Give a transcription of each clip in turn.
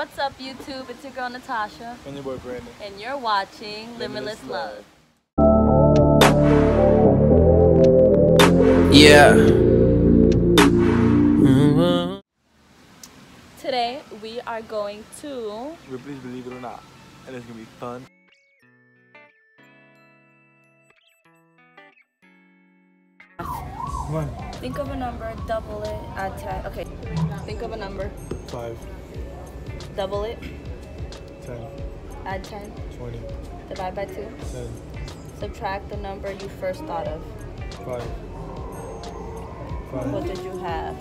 What's up, YouTube? It's your girl Natasha, And your boy Brandon. and you're watching Limitless Limitless Love. Love. Yeah. Mm-hmm. Today we are going to Ripley's Believe It or Not. And it's gonna be fun. Come on. think of a number, double it, add 10. Okay, think of a number, Five, double it, ten, add 10, twenty, divide by 2, ten, subtract the number you first thought of. five, 5. What did you have?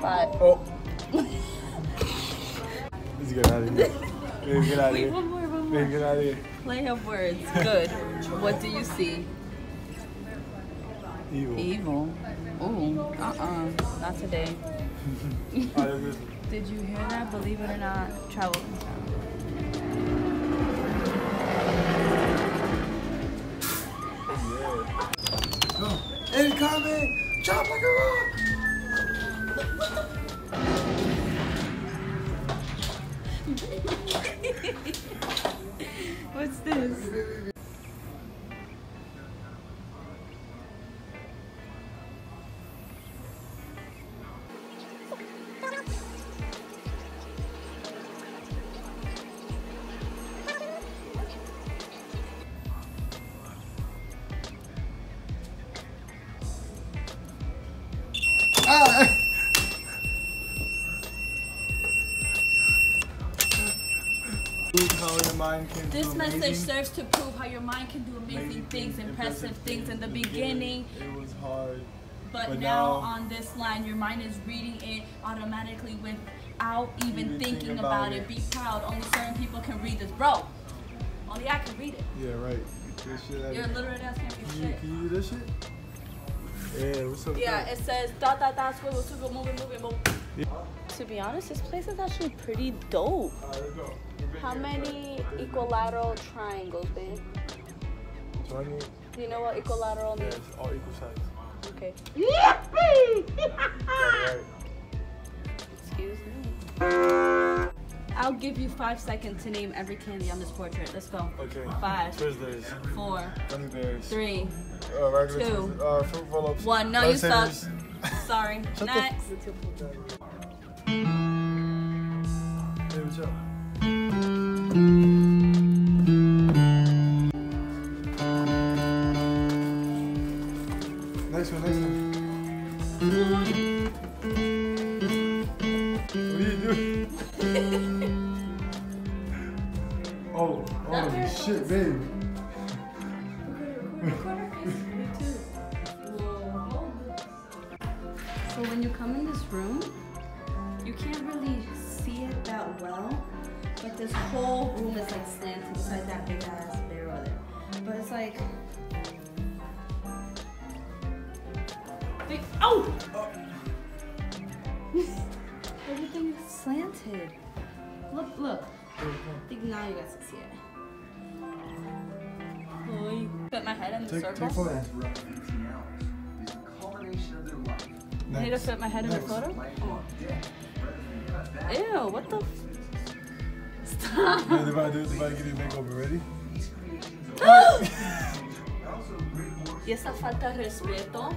5. Oh! Let's get out of here. Let's get out of Wait, one more, one Let's more. get out of here. Play of words. Good. what do you see? Evil. Evil. Ooh, uh-uh. Not today. Did you hear that? Believe it or not, travel. Incoming! Chop like a This message amazing. serves to prove how your mind can do amazing things, impressive things in the beginning, It was hard. but, But now, now- on this line, your mind is reading it automatically without even Even thinking thinking about, about it. it. Be proud. Only certain people can read this, bro. Only I can read it. Yeah, right. Get this shit out Your of here. illiterate ass can't read shit. can you do this shit? Yeah, what's up? Yeah, it says dot dot dot swivel swivel moving moving. Yeah. To be honest, this place is actually pretty dope. Alright, let's go. We've been How many equilateral triangles, babe? 20? Do you know what equilateral Yeah, means? it's all equal sides. Okay. Alright. Excuse me. I'll give you five seconds to name every candy on this portrait. Let's go. Okay. Five. Twizzlers. Four, Gummy bears. three, Uh, two, Uh, fruit roll-ups. one. No, you suck. Sorry. Shut Next. The Hey, what's up? Next one, next one. What are you doing? oh, holy shit, babe. So when you come in this room, you can't really see it that well, but this whole room is like slanted beside that big ass bear over there. But it's like, big, oh! Everything is slanted. Look, look. I think now you guys can see it. Oh, Oi. Put my head in the Take, circle. take photo. I need to fit my head in the photo? Ew, what the? f- Stop. Yeah, they're about to, they're about to give you a makeover. Ready? y esa falta de respeto.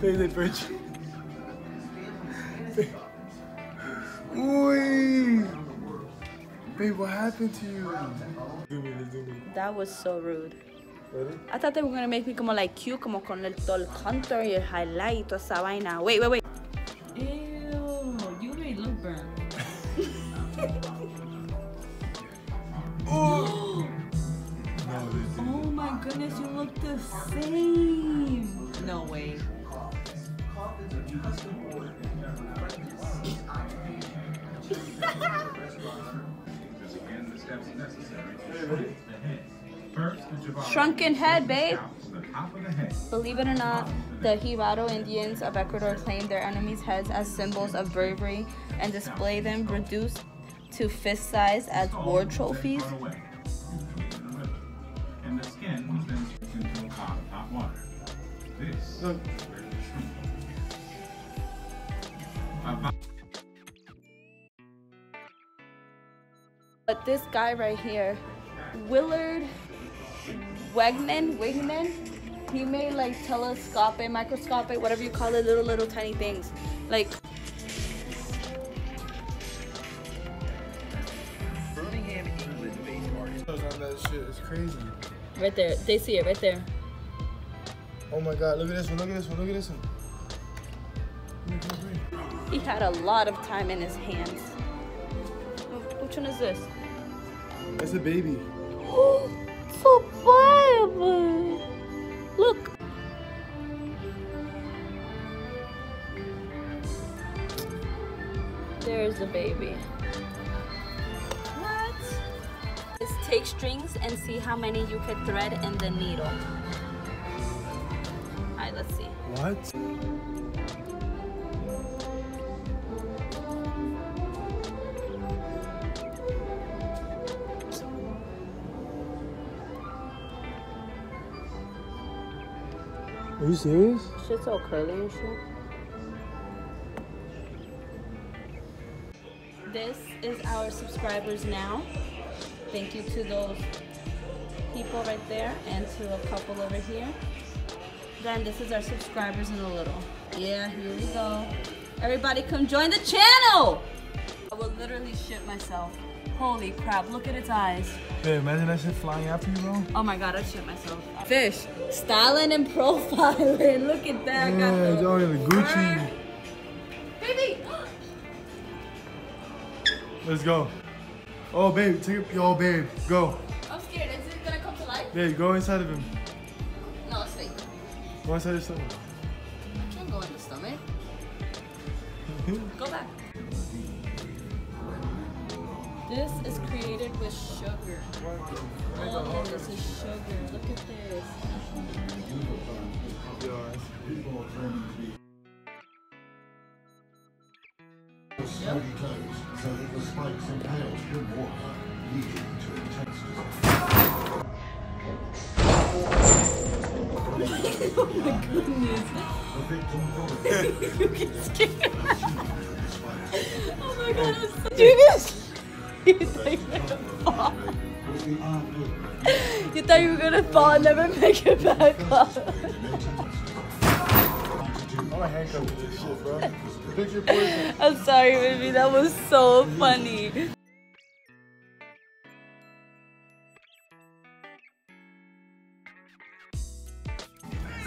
They burnt you. Babe, what happened to you? Zoom in, zoom in. That was so rude. I thought they were gonna make me como like cute, como con el, todo el contour y el highlight y toda esa vaina. Wait, wait, wait. Shrunken head, babe. Believe it or not, the Jivaro Indians of Ecuador claim their enemies' heads as symbols of bravery and display them reduced to fist size as war trophies. Look. But this guy right here, Willard Wegman, Wigman, he made like telescopic, microscopic, whatever you call it, little, little tiny things. Like, Shows on that shit. Crazy. right there. They see it right there. Oh my god, look at this one, look at this one, look at this one. He had a lot of time in his hands. Which one is this? That's a baby. There's the baby. What? Just take strings and see how many you can thread in the needle. Alright, let's see. What? Are you serious? Shit's all curly and shit. Is our subscribers now. Thank you to those people right there and to a couple over here. Then this is our subscribers in a little. Yeah, here we go. Everybody come join the channel! I will literally shit myself. Holy crap, look at its eyes. Hey, imagine that shit flying after you, bro. Oh my god, I shit myself. Fish, styling and profiling. Look at that. I got Yeah, Joey, the Gucci. Let's go. Oh, babe, take it. Yo, oh, babe, go. I'm scared. Is it gonna come to life? Babe, go inside of him. No, it's fake. Go inside his stomach. I can't go in the stomach. Go back. This is created with sugar. Oh, of this is sugar. Look at this. Slightly so that the spikes impale spring water, leading to intense The victim. You get scared. oh my god, I'm so get you thought you were gonna fall. Was the armed movement You thought you were gonna fall and never make it back up. I'm gonna handcuff you this shit, bro. Picture poison. I'm sorry, baby. That was so funny.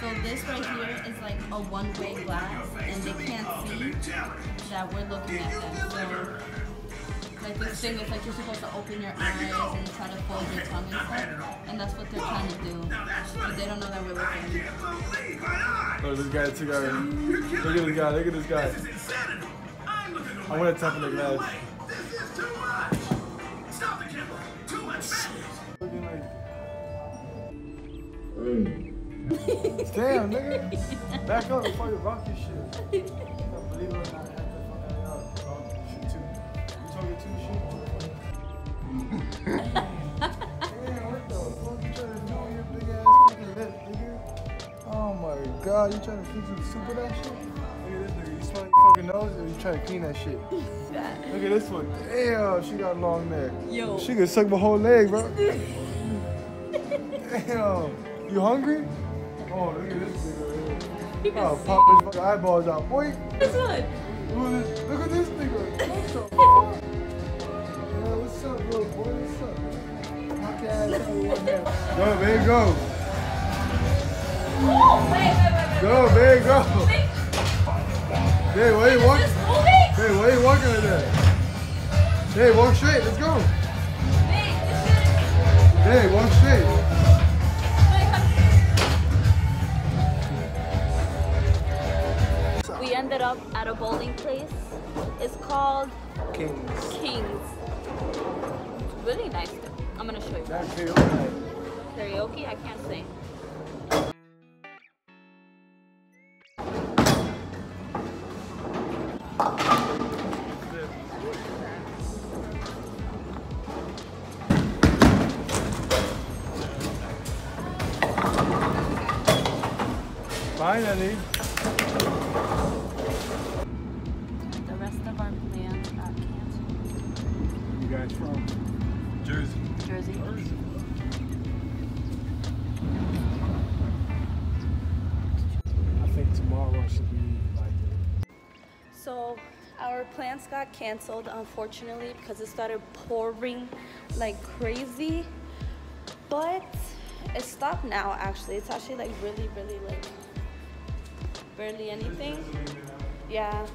So this right here is like a one-way glass, and they can't see that we're looking at them. So, like this thing is like you're supposed to open your eyes and try to fold your tongue and stuff, and that's what they're trying to do. But they don't know that we're looking. Look, this guy took our. Look at this guy, look at this guy. I want to tap in the glass. Looking like. Damn, nigga. Back up before you rock your shit. Believe it or not, god, you trying to fix the soup of that shit? Look at this nigga, you smell your fucking nose or you trying to clean that shit? Look at this one. Damn, she got long neck. Yo. She could suck my whole leg, bro. Damn. You hungry? Oh, look at this nigga. Oh, pop his fucking eyeballs out. Boy, this one. look at this, look at this nigga. What the fuck? Yeah, what's up, little boy? What's up? Knock your ass out with one hand. Go. Oh, wait, wait. Go, man, go. Wait, Hey, why you is walking? Hey, why you walking like that? Hey, walk straight. Let's go. Wait, this shit. Hey, walk straight. We ended up at a bowling place. It's called Kings. Kings. It's really nice. I'm gonna show you. That karaoke. Karaoke? I can't sing. Finally. The rest of our plans got canceled. You guys from? Jersey. Jersey. I think tomorrow should be like. So our plans got canceled unfortunately because it started pouring like crazy. But it stopped now actually. It's actually like really, really like barely anything. Yeah.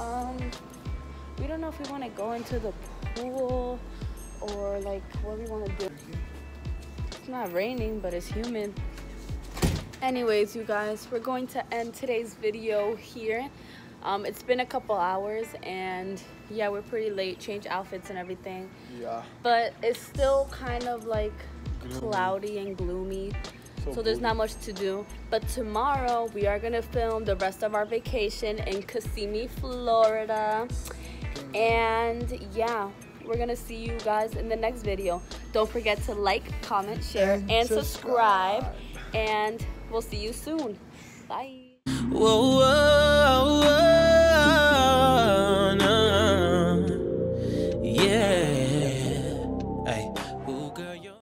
Um we don't know if we want to go into the pool or like what we want to do. It's not raining, but it's humid. Anyways, you guys, we're going to end today's video here. Um, it's been a couple hours and yeah, we're pretty late, change outfits and everything. Yeah. But it's still kind of like Gloomy. cloudy and gloomy. So So, there's not much to do. But tomorrow we are gonna film the rest of our vacation in Kissimmee, Florida. And yeah, we're gonna see you guys in the next video. Don't forget to like, comment, share, And and, subscribe. subscribe. And we'll see you soon. Bye. Whoa, whoa.